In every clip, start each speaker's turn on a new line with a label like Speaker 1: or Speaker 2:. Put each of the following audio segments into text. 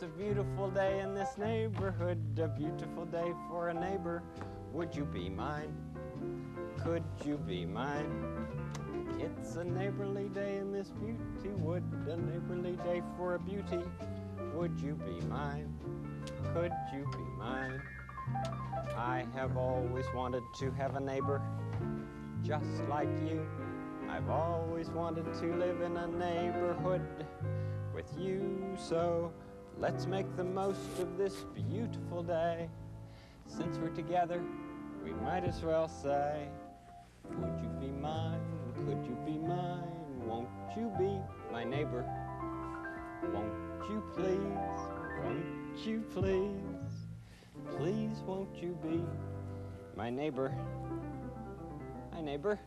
Speaker 1: It's a beautiful day in this neighborhood, a beautiful day for a neighbor. Would you be mine? Could you be mine? It's a neighborly day in this beauty wood, a neighborly day for a beauty. Would you be mine? Could you be mine? I have always wanted to have a neighbor just like you. I've always wanted to live in a neighborhood with you, so let's make the most of this beautiful day. Since we're together, we might as well say, Would you be mine? Could you be mine? Won't you be my neighbor? Won't you please? Won't you please? Please won't you be my neighbor? Hi, neighbor.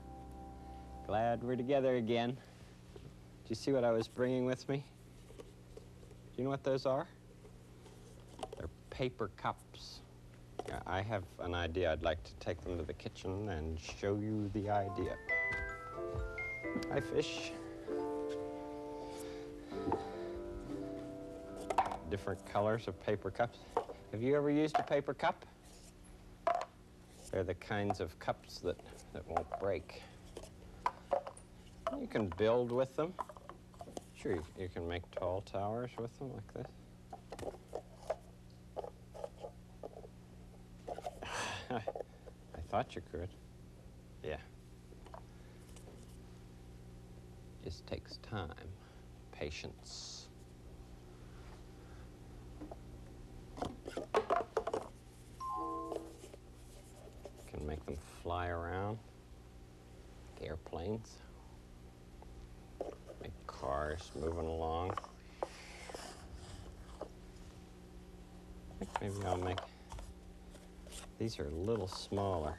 Speaker 1: Glad we're together again. Do you see what I was bringing with me? Do you know what those are? They're paper cups. I have an idea. I'd like to take them to the kitchen and show you the idea. Hi, fish. Different colors of paper cups. Have you ever used a paper cup? They're the kinds of cups that, that won't break. You can build with them. Sure, you, you can make tall towers with them like this. I thought you could. Yeah. Just takes time, patience. Can make them fly around, like airplanes. Cars moving along. I think maybe I'll make these are a little smaller.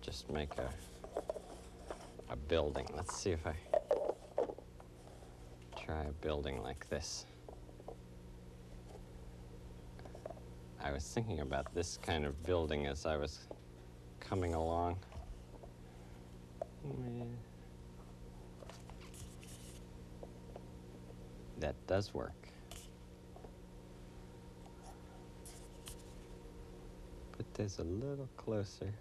Speaker 1: Just make a a building. Let's see if I try a building like this. I was thinking about this kind of building as I was coming along. That does work. Put this a little closer.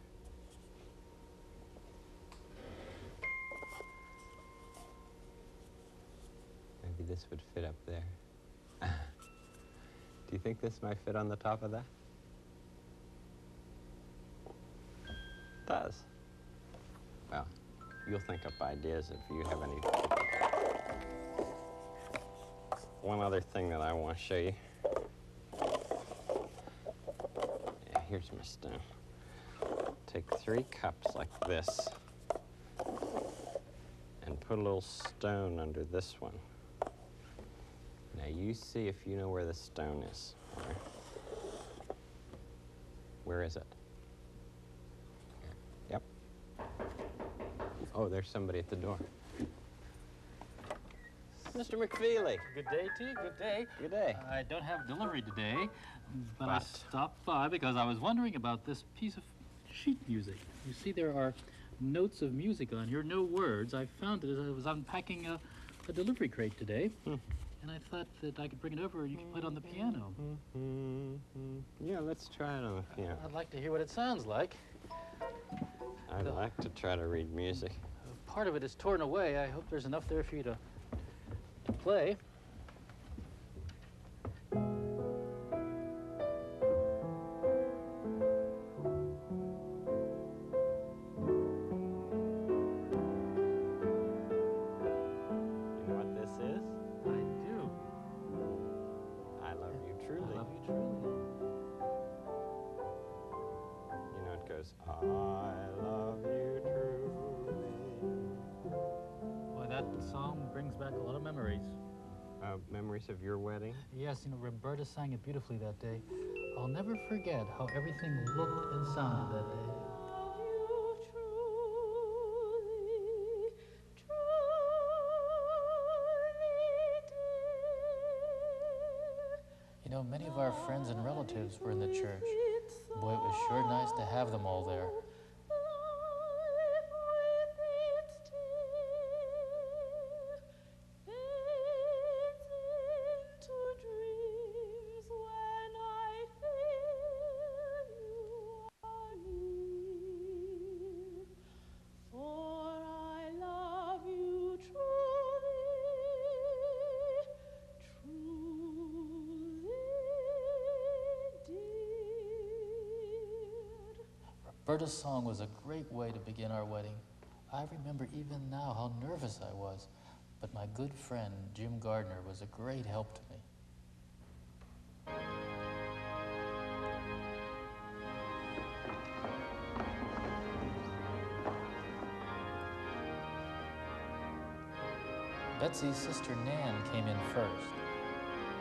Speaker 1: Maybe this would fit up there. Do you think this might fit on the top of that? You'll think up ideas if you have any. One other thing that I want to show you. Yeah, here's my stone. Take three cups like this and put a little stone under this one. Now you see if you know where the stone is. Where is it? Oh, there's somebody at the door. Mr. McFeely.
Speaker 2: Good day to you. Good day.
Speaker 1: Good day.
Speaker 2: I don't have delivery today, but, I stopped by because I was wondering about this piece of sheet music. You see, there are notes of music on here, no words. I found it as I was unpacking a, a delivery crate today,
Speaker 1: Hmm.
Speaker 2: and I thought that I could bring it over and you could play it on the piano.
Speaker 1: Mhm. Yeah, let's try it on the piano.
Speaker 2: I'd like to hear what it sounds like.
Speaker 1: I'd
Speaker 2: the-
Speaker 1: like to try to read music.
Speaker 2: Part of it is torn away. I hope there's enough there for you to, to play.
Speaker 1: You know what this is?
Speaker 2: I do.
Speaker 1: I love you truly.
Speaker 2: You
Speaker 1: know it goes, I love you
Speaker 2: that song brings back a lot of memories.
Speaker 1: Uh, memories of your wedding?
Speaker 2: Yes, you know, Roberta sang it beautifully that day. I'll never forget how everything looked and sounded that day. You know, many of our friends and relatives were in the church. Boy, it was sure nice to have them all there. Berta's song was a great way to begin our wedding. I remember even now how nervous I was, but my good friend Jim Gardner was a great help to me. Betsy's sister Nan came in first.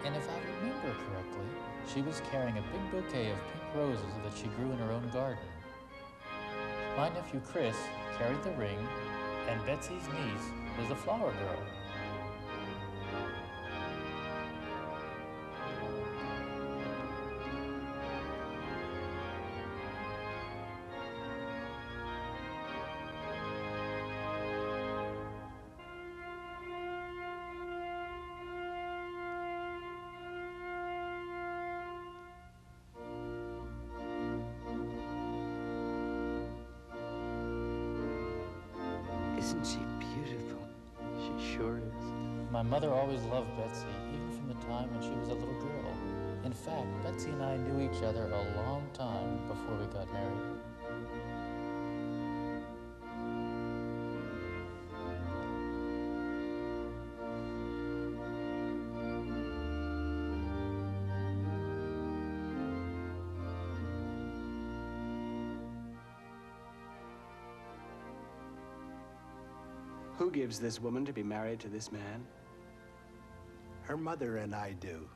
Speaker 2: And if I remember correctly, she was carrying a big bouquet of pink roses that she grew in her own garden. My nephew Chris carried the ring, and Betsy's niece was the flower girl. My mother always loved Betsy, even from the time when she was a little girl. In fact, Betsy and I knew each other a long time before we got married.
Speaker 3: Who gives this woman to be married to this man?
Speaker 4: Her mother and I do.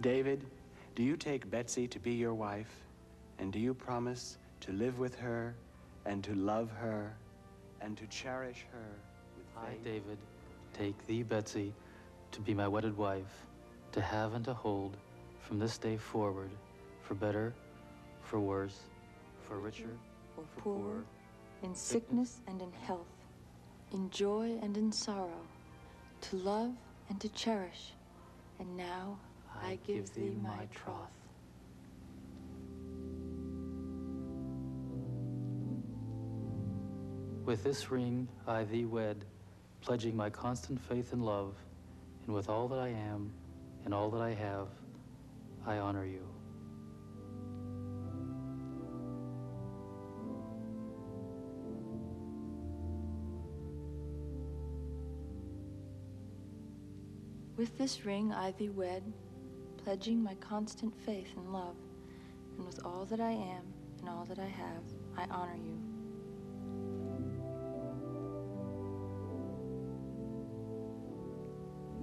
Speaker 3: David, do you take Betsy to be your wife? And do you promise to live with her and to love her and to cherish her with
Speaker 2: I. David, take thee, Betsy, to be my wedded wife, to have and to hold from this day forward, for better, for worse, for richer,
Speaker 5: or
Speaker 2: for
Speaker 5: poor,
Speaker 2: poor,
Speaker 5: in sickness and in health, in joy and in sorrow, to love and to cherish. And now I, give thee my troth.
Speaker 2: With this ring I thee wed, pledging my constant faith and love, and with all that I am and all that I have, I honor you.
Speaker 5: With this ring I thee wed, pledging my constant faith and love, and with all that I am and all that I have, I honor you.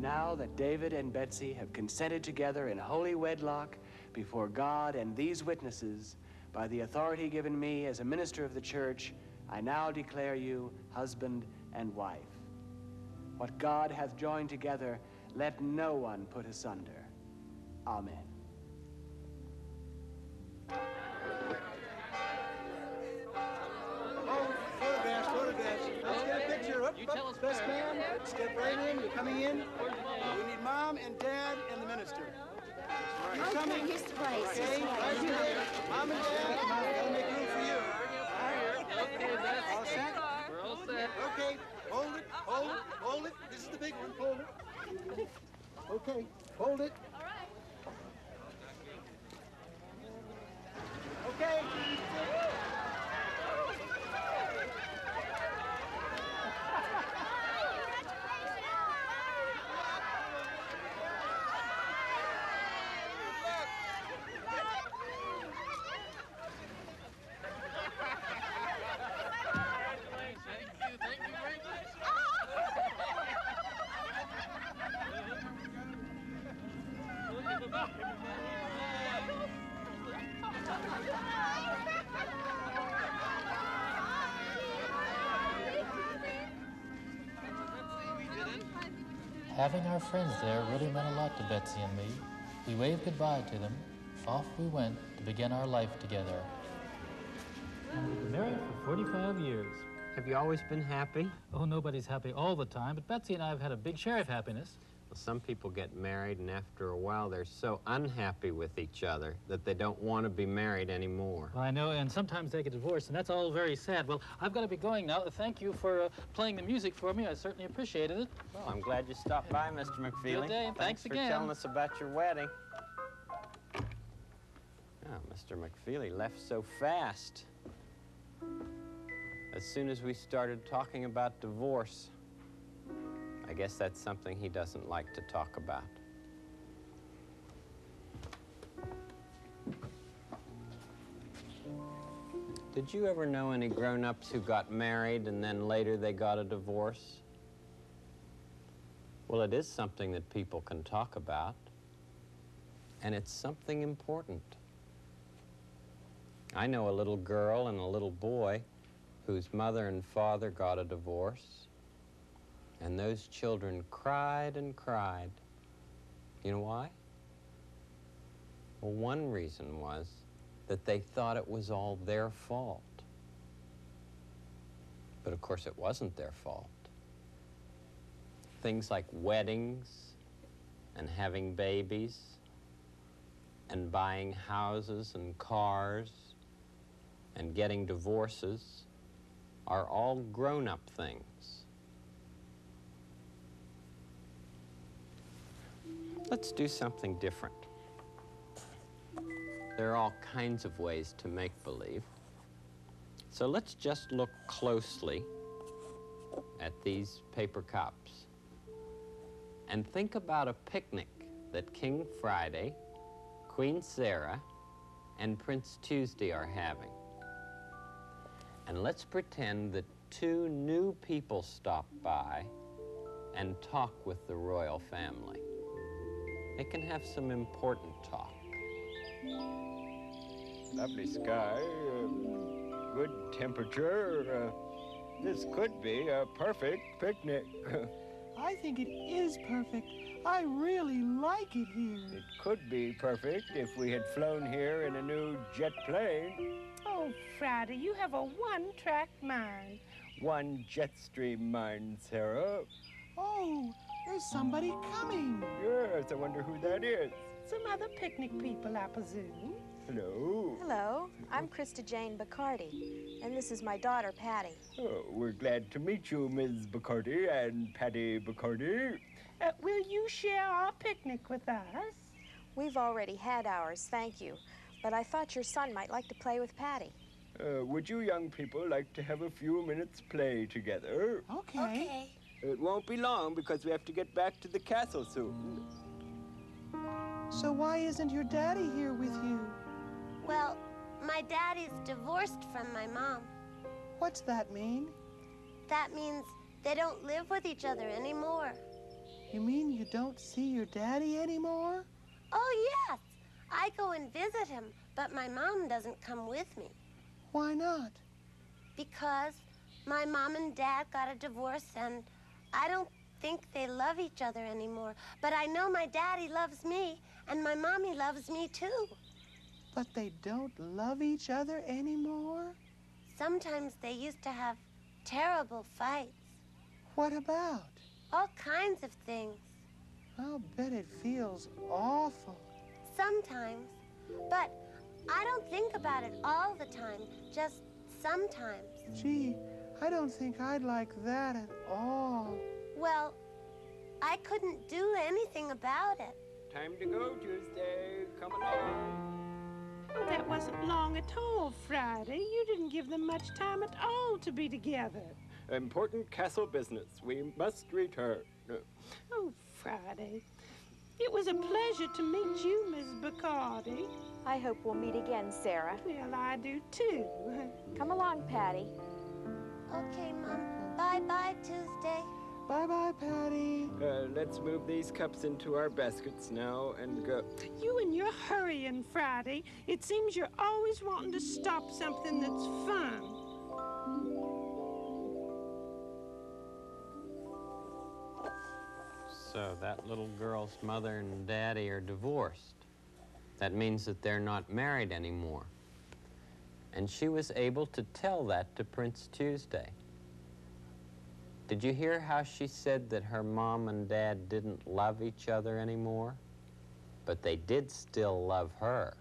Speaker 3: Now that David and Betsy have consented together in holy wedlock before God and these witnesses, by the authority given me as a minister of the church, I now declare you husband and wife. What God hath joined together, let no one put asunder. Amen.
Speaker 4: Oh, photographs, photographs. Let's get a picture. Up, up, best man. Step right in. You're coming in.
Speaker 6: Place.
Speaker 4: Okay, right here. Mom and dad. Gotta make room for you. All set?
Speaker 2: We're all set.
Speaker 4: Okay, hold it, hold it, hold it. This is the big one. Hold it. Okay, hold it. All right. Okay.
Speaker 2: Having our friends there really meant a lot to Betsy and me. We waved goodbye to them. Off we went to begin our life together. And we've been married for 45 years.
Speaker 1: Have you always been happy?
Speaker 2: Oh, nobody's happy all the time, but Betsy and I have had a big share of happiness.
Speaker 1: Some people get married, and after a while, they're so unhappy with each other that they don't want to be married anymore.
Speaker 2: Well, I know, and sometimes they get divorced, and that's all very sad. Well, I've got to be going now. Thank you for uh, playing the music for me. I certainly appreciated it.
Speaker 1: Well, I'm glad you stopped by, Mr. McFeely.
Speaker 2: Good day, and thanks
Speaker 1: for
Speaker 2: again.
Speaker 1: telling us about your wedding. Oh, Mr. McFeely left so fast. As soon as we started talking about divorce, I guess that's something he doesn't like to talk about. Did you ever know any grown-ups who got married and then later they got a divorce? Well, it is something that people can talk about, and it's something important. I know a little girl and a little boy whose mother and father got a divorce, and those children cried and cried. You know why? Well, one reason was that they thought it was all their fault. But of course, it wasn't their fault. Things like weddings and having babies and buying houses and cars and getting divorces are all grown up things. Let's do something different. There are all kinds of ways to make believe. So let's just look closely at these paper cups and think about a picnic that King Friday, Queen Sara, and Prince Tuesday are having. And let's pretend that two new people stop by and talk with the royal family. They can have some important talk.
Speaker 6: Lovely sky, uh, good temperature. Uh, this could be a perfect picnic.
Speaker 4: I think it is perfect. I really like it here.
Speaker 6: it could be perfect if we had flown here in a new jet plane.
Speaker 7: Oh, Friday, you have a one-track mind.
Speaker 6: One jet stream mine, Sara.
Speaker 4: Oh, there's somebody coming.
Speaker 6: Yes, I wonder who that is.
Speaker 7: Some other picnic people, I presume.
Speaker 6: Hello.
Speaker 8: Hello, I'm Krista Jane Bacardi, and this is my daughter, Patty.
Speaker 6: Oh, we're glad to meet you, Ms. Bacardi and Patty Bacardi.
Speaker 7: Uh, will you share our picnic with us?
Speaker 8: We've already had ours, thank you, but I thought your son might like to play with Patty.
Speaker 6: Uh, would you young people like to have a few minutes play together?
Speaker 4: Okay.
Speaker 6: It won't be long because we have to get back to the castle soon.
Speaker 4: So why isn't your daddy here with you?
Speaker 9: Well, my daddy's divorced from my mom.
Speaker 4: What's that mean?
Speaker 9: That means they don't live with each other anymore.
Speaker 4: You mean you don't see your daddy anymore?
Speaker 9: Oh, yes. I go and visit him, but my mom doesn't come with me
Speaker 4: Why not?
Speaker 9: because my mom and dad got a divorce and I don't think they love each other anymore. But I know my daddy loves me and my mommy loves me too.
Speaker 4: But they don't love each other anymore?
Speaker 9: Sometimes they used to have terrible fights,
Speaker 4: What about?
Speaker 9: all kinds of things.
Speaker 4: I'll bet it feels awful.
Speaker 9: Sometimes. But I don't think about it all the time, just sometimes.
Speaker 4: Gee, I don't think I'd like that at all.
Speaker 9: Well, I couldn't do anything about it.
Speaker 6: Time to go, Tuesday. Come along.
Speaker 7: That wasn't long at all, Friday. You didn't give them much time at all to be together.
Speaker 6: Important castle business. We must return.
Speaker 7: Oh, Friday. It was a pleasure to meet you, Miss Bacardi.
Speaker 8: I hope we'll meet again, Sara.
Speaker 7: Well, I do too.
Speaker 8: Come along, Patty.
Speaker 9: Okay, Mom. Bye bye, Tuesday.
Speaker 4: Bye bye, Patty.
Speaker 6: Uh, let's move these cups into our baskets now and go.
Speaker 7: You and your hurrying, Friday. It seems you're always wanting to stop something that's fun.
Speaker 1: So that little girl's mother and daddy are divorced. That means that they're not married anymore. And she was able to tell that to Prince Tuesday. Did you hear how she said that her mom and dad didn't love each other anymore? But they did still love her.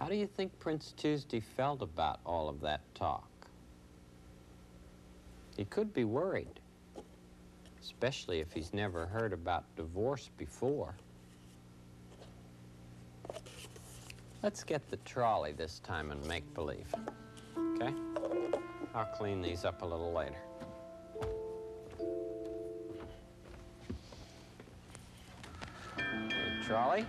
Speaker 1: How do you think Prince Tuesday felt about all of that talk? He could be worried, especially if he's never heard about divorce before. Let's get the trolley this time and make believe. Okay? I'll clean these up a little later. Okay, trolley.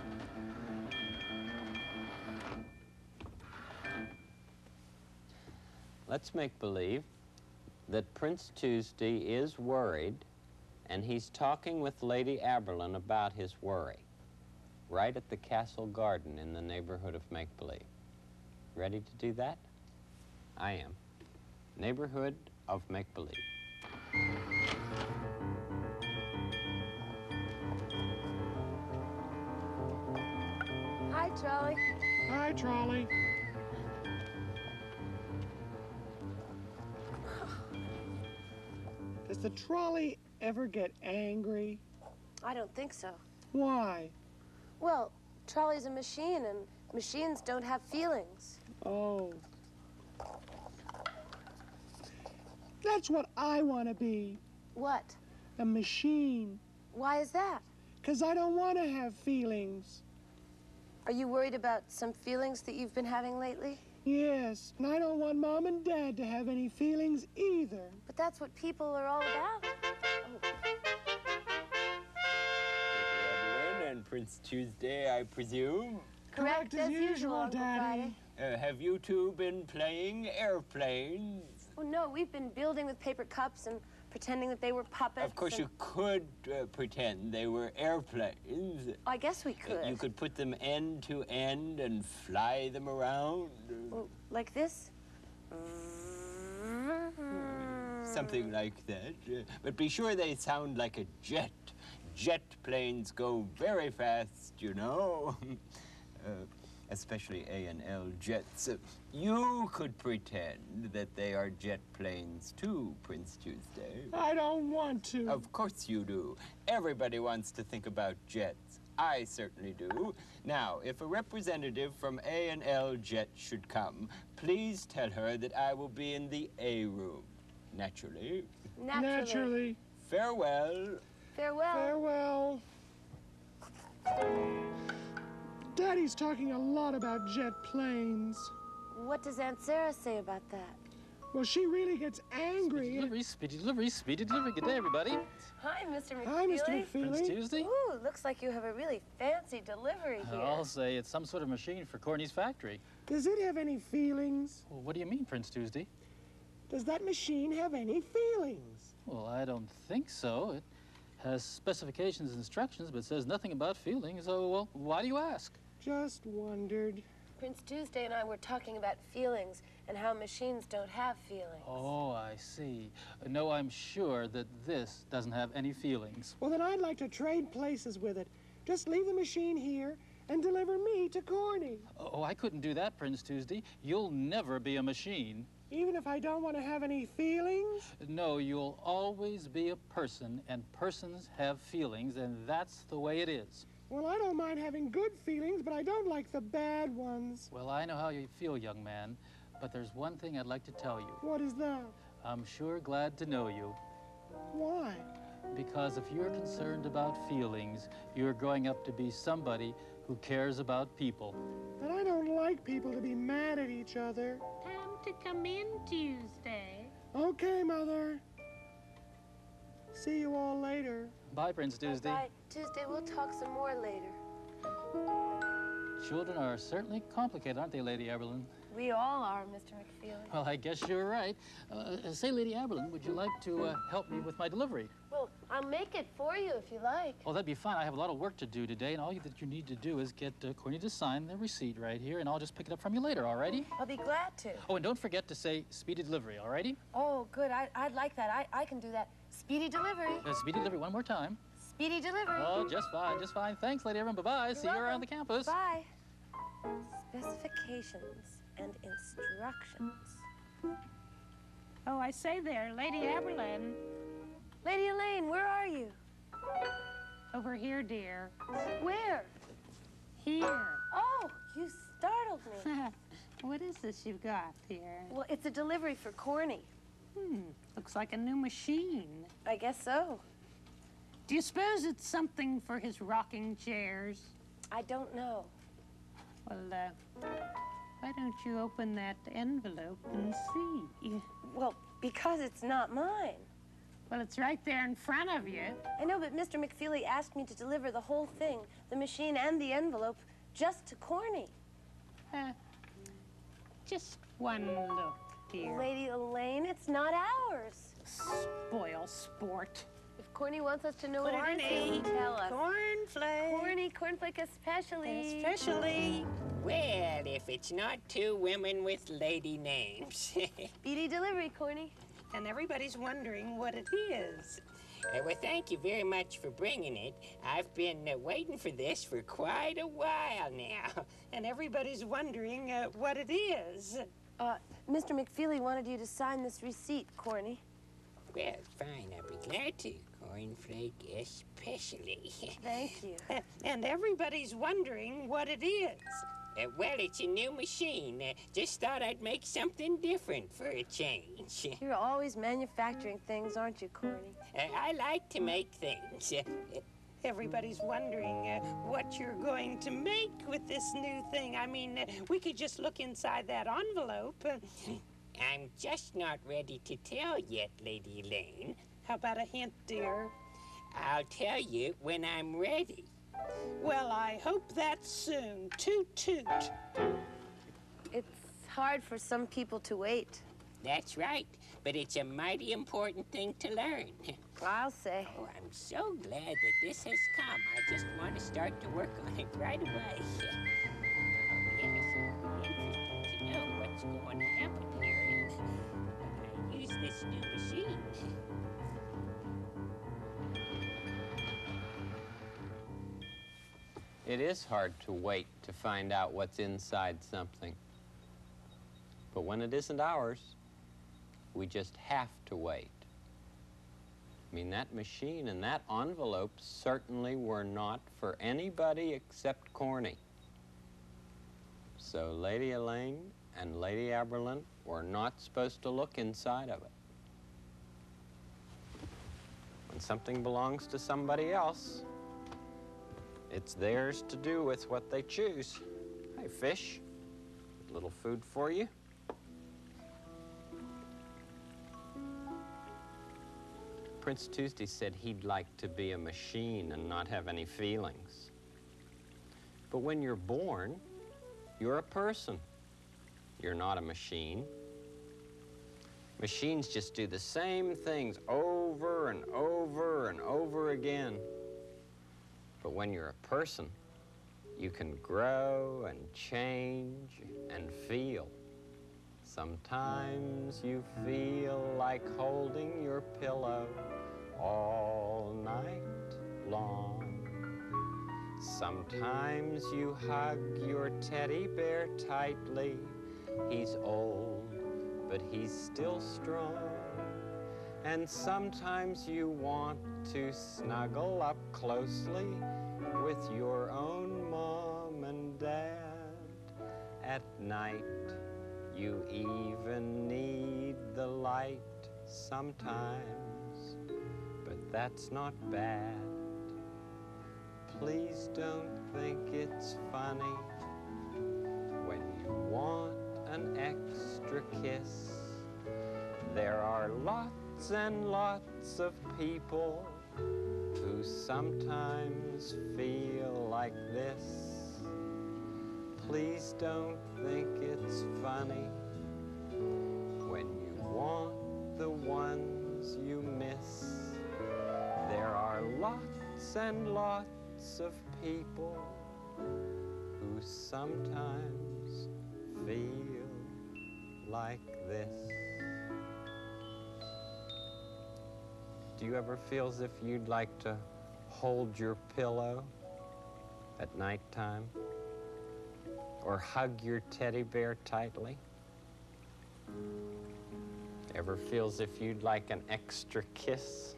Speaker 1: Let's make believe that Prince Tuesday is worried and he's talking with Lady Aberlin about his worry right at the castle garden in the neighborhood of Make Believe. Ready to do that? I am. Neighborhood of Make Believe.
Speaker 9: Hi, Trolley.
Speaker 10: Hi, Trolley. Does the trolley ever get angry?
Speaker 9: I don't think so.
Speaker 10: Why?
Speaker 9: Well, Trolley's a machine, and machines don't have feelings.
Speaker 10: Oh. That's what I want to be.
Speaker 9: What?
Speaker 10: A machine.
Speaker 9: Why is that?
Speaker 10: Because I don't want to have feelings.
Speaker 9: Are you worried about some feelings that you've been having lately?
Speaker 10: Yes, and I don't want Mom and Dad to have any feelings either.
Speaker 9: But that's what people are all about.
Speaker 1: Lady Aberlin and Prince Tuesday, I presume.
Speaker 9: Correct, as, usual, Uncle Friday.
Speaker 1: Uh, have you two been playing airplanes?
Speaker 9: Oh, no, we've been building with paper cups and pretending that they were puppets.
Speaker 1: Of course,
Speaker 9: and-
Speaker 1: you could uh, pretend they were airplanes.
Speaker 9: I guess we
Speaker 1: Uh,
Speaker 9: could.
Speaker 1: You could put them end to end and fly them around.
Speaker 9: Well, like this?
Speaker 1: Something like that. Uh, but be sure they sound like a jet. Jet planes go very fast, you know. uh, especially A&L jets. Uh, you could pretend that they are jet planes too, Prince Tuesday.
Speaker 10: I don't want to.
Speaker 1: Of course you do. Everybody wants to think about jets. I certainly do. Now, if a representative from A&L Jet should come, please tell her that I will be in the A room. Naturally.
Speaker 9: Naturally.
Speaker 10: Naturally.
Speaker 1: Farewell.
Speaker 9: Farewell.
Speaker 10: Farewell. Daddy's talking a lot about jet planes.
Speaker 9: What does Aunt Sara say about that?
Speaker 10: Well, she really gets angry.
Speaker 2: Delivery, speedy delivery, speedy delivery. Good day, everybody.
Speaker 9: Hi, Mr. McFeely.
Speaker 10: Hi, Mr.
Speaker 2: Prince
Speaker 10: McFeely.
Speaker 2: Tuesday.
Speaker 9: Ooh, looks like you have a really fancy delivery here.
Speaker 2: I'll say it's some sort of machine for Corny's factory.
Speaker 10: Does it have any feelings?
Speaker 2: Well, what do you mean, Prince Tuesday?
Speaker 10: Does that machine have any feelings?
Speaker 2: Well, I don't think so. It has specifications and instructions, but says nothing about feelings. So, well, why do you ask?
Speaker 10: Just wondered.
Speaker 9: Prince Tuesday and I were talking about feelings and how machines don't have feelings.
Speaker 2: Oh, I see. No, I'm sure that this doesn't have any feelings.
Speaker 10: Well, then I'd like to trade places with it. Just leave the machine here and deliver me to Corny.
Speaker 2: Oh, I couldn't do that, Prince Tuesday. You'll never be a machine.
Speaker 10: Even if I don't want to have any feelings?
Speaker 2: No, you'll always be a person, and persons have feelings, and that's the way it is.
Speaker 10: Well, I don't mind having good feelings, but I don't like the bad ones.
Speaker 2: Well, I know how you feel, young man, but there's one thing I'd like to tell you.
Speaker 10: What is that?
Speaker 2: I'm sure glad to know you,
Speaker 10: Why?
Speaker 2: because if you're concerned about feelings, you're growing up to be somebody who cares about people.
Speaker 10: And I don't like people to be mad at each other.
Speaker 7: Time to come in Tuesday.
Speaker 10: Okay, Mother. See you all later.
Speaker 2: Bye, Prince Tuesday.
Speaker 9: Bye. Tuesday, we'll talk some more later.
Speaker 2: Children are certainly complicated, aren't they, Lady Aberlin?
Speaker 9: We all are, Mr. McFeely.
Speaker 2: Well, I guess you're right. Uh, say, Lady Aberlin, would you like to uh, help me with my delivery?
Speaker 9: Well, I'll make it for you if you like.
Speaker 2: Oh, that'd be fine. I have a lot of work to do today, and all you, that you need to do is get uh, Corny to sign the receipt right here, and I'll just pick it up from you later, all righty?
Speaker 9: I'll be glad to.
Speaker 2: Oh, and don't forget to say speedy delivery, all righty?
Speaker 9: Oh, good. I, I'd like that. I, I can do that. Speedy delivery.
Speaker 2: Uh, speedy delivery one more time.
Speaker 9: Speedy delivery.
Speaker 2: Oh, just fine, just fine. Thanks, Lady Aberlin. Bye-bye. See you around the campus.
Speaker 9: Bye. Specifications and instructions.
Speaker 7: Oh, I say there, Lady Aberlin.
Speaker 9: Lady Elaine, where are you?
Speaker 7: Over here, dear.
Speaker 9: Where?
Speaker 7: Here.
Speaker 9: Oh, you startled me.
Speaker 7: what is this you've got, dear?
Speaker 9: well, it's a delivery for Corny.
Speaker 7: Hmm, looks like a new machine.
Speaker 9: I guess so.
Speaker 7: Do you suppose it's something for his rocking chairs?
Speaker 9: I don't know.
Speaker 7: Well, uh, why don't you open that envelope and see?
Speaker 9: Well, because it's not mine.
Speaker 7: Well, it's right there in front of you.
Speaker 9: I know, but Mr. McFeely asked me to deliver the whole thing, the machine and the envelope, just to Corny.
Speaker 7: Uh, just one look, dear.
Speaker 9: Lady Elaine, it's not ours.
Speaker 7: Spoil sport.
Speaker 9: If Corny wants us to know what it is, he tell us.
Speaker 7: Cornflake.
Speaker 9: Corny, Cornflake S. Pecially.
Speaker 7: Especially.
Speaker 11: Well, if it's not two women with lady names.
Speaker 9: Speedy delivery, Corny.
Speaker 7: And everybody's wondering what it is.
Speaker 11: Uh, well, thank you very much for bringing it. I've been uh, waiting for this for quite a while now.
Speaker 7: And everybody's wondering uh, what it is.
Speaker 9: Uh, Mr. McFeely wanted you to sign this receipt, Corny.
Speaker 11: Well, fine, I'll be glad to. Cornflake S. Pecially.
Speaker 9: Thank you.
Speaker 7: And everybody's wondering what it is.
Speaker 11: Uh, well, it's a new machine. Uh, just thought I'd make something different for a change.
Speaker 9: You're always manufacturing things, aren't you, Corny?
Speaker 11: Uh, I like to make things. Uh,
Speaker 7: Everybody's wondering uh, what you're going to make with this new thing. I mean, uh, we could just look inside that envelope.
Speaker 11: I'm just not ready to tell yet, Lady Lane.
Speaker 7: how about a hint, dear?
Speaker 11: I'll tell you when I'm ready.
Speaker 7: Well, I hope that's soon. Toot toot.
Speaker 9: It's hard for some people to wait.
Speaker 11: That's right, but it's a mighty important thing to learn.
Speaker 9: I'll say.
Speaker 11: Oh, I'm so glad that this has come. I just want to start to work on it right away. Oh, yes, interesting to know what's going to happen here I use this new machine.
Speaker 1: It is hard to wait to find out what's inside something. But when it isn't ours, we just have to wait. I mean, that machine and that envelope certainly were not for anybody except Corny. So Lady Elaine and Lady Aberlin were not supposed to look inside of it. When something belongs to somebody else, it's theirs to do with what they choose. Hey, fish. A little food for you. Prince Tuesday said he'd like to be a machine and not have any feelings. But when you're born, you're a person. You're not a machine. Machines just do the same things over and over and over again. But when you're a person, you can grow and change and feel. Sometimes you feel like holding your pillow all night long. Sometimes you hug your teddy bear tightly. He's old, but he's still strong. And sometimes you want to snuggle up closely with your own mom and dad. At night, you even need the light sometimes, but that's not bad. Please don't think it's funny when you want an extra kiss. There are lots and lots of people who sometimes feel like this. Please don't think it's funny when you want the ones you miss. There are lots and lots of people who sometimes feel like this. Do you ever feel as if you'd like to hold your pillow at nighttime? Or hug your teddy bear tightly? Ever feel as if you'd like an extra kiss?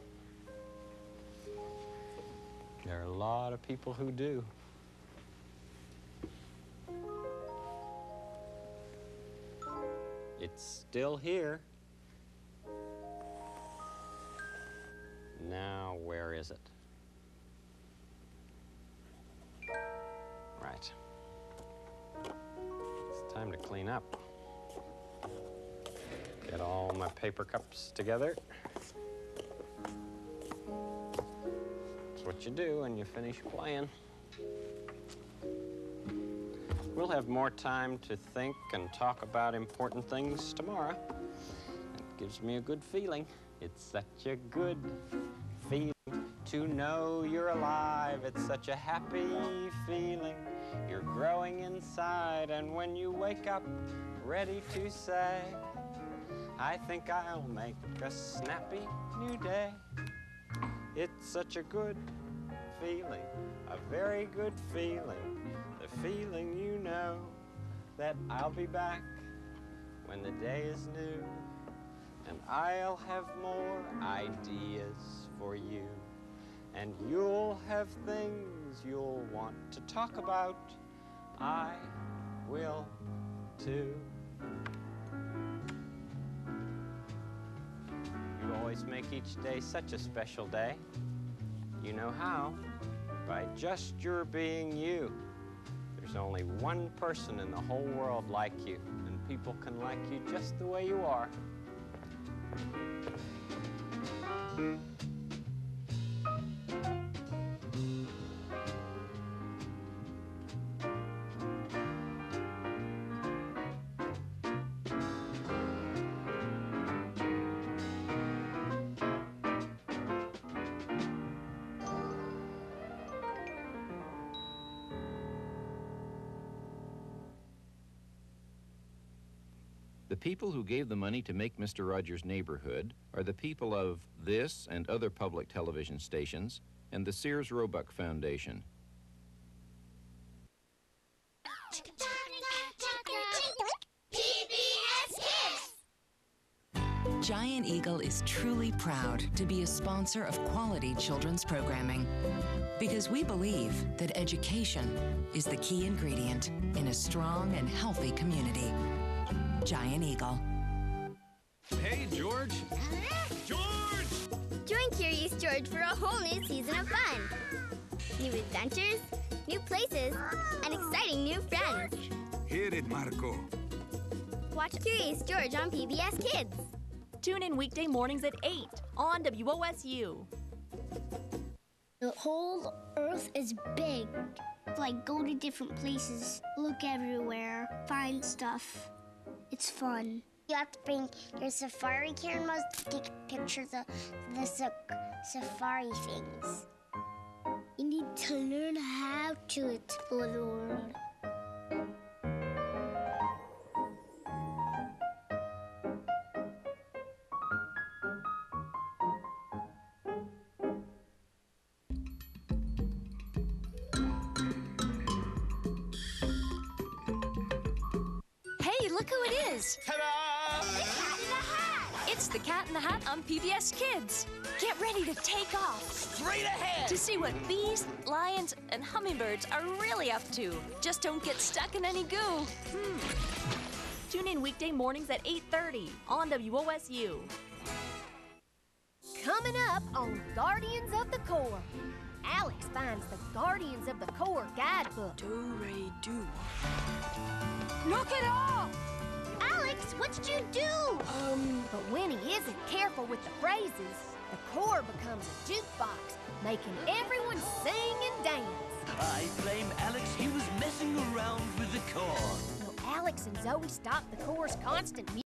Speaker 1: There are a lot of people who do. It's still here. Where is it? Right. It's time to clean up. Get all my paper cups together. That's what you do when you finish playing. We'll have more time to think and talk about important things tomorrow. It gives me a good feeling. It's such a good feeling to know you're alive. It's such a happy feeling. You're growing inside, and when you wake up ready to say, I think I'll make a snappy new day. It's such a good feeling, a very good feeling. The feeling you know that I'll be back when the day is new. And I'll have more ideas for you. And you'll have things you'll want to talk about. I will too. You always make each day such a special day. You know how? By just your being you. There's only one person in the whole world like you, and people can like you just the way you are.
Speaker 12: The people who gave the money to make Mr. Rogers' neighborhood are the people of this and other public television stations and the Sears Roebuck Foundation.
Speaker 13: Giant Eagle is truly proud to be a sponsor of quality children's programming because we believe that education is the key ingredient in a strong and healthy community. Giant Eagle.
Speaker 14: Hey, George. George!
Speaker 15: Join Curious George for a whole new season of fun. New adventures, new places, and exciting new friends.
Speaker 14: Hit it, Marco.
Speaker 15: Watch Curious George on PBS Kids.
Speaker 16: Tune in weekday mornings at 8 on WOSU.
Speaker 17: The whole earth is big. Like, go to different places, look everywhere, find stuff. It's fun.
Speaker 9: You have to bring your safari cameras to take pictures of the sa- safari things.
Speaker 17: You need to learn how to explore the world.
Speaker 16: Hey, look who it is! It's the Cat in the Hat on PBS Kids. Get ready to take off.
Speaker 18: Straight ahead!
Speaker 16: To see what bees, lions, and hummingbirds are really up to. Just don't get stuck in any goo. Hmm. Tune in weekday mornings at 8.30 on WOSU.
Speaker 19: Coming up on Guardians of the Core. Alex finds the Guardians of the Core guidebook. Do-re-do. Look it up! What did you do? Um, but when he isn't careful with the phrases, the core becomes a jukebox, making everyone sing and dance.
Speaker 18: I blame Alex. He was messing around with the core.
Speaker 19: Will Alex and Zoe stop the core's constant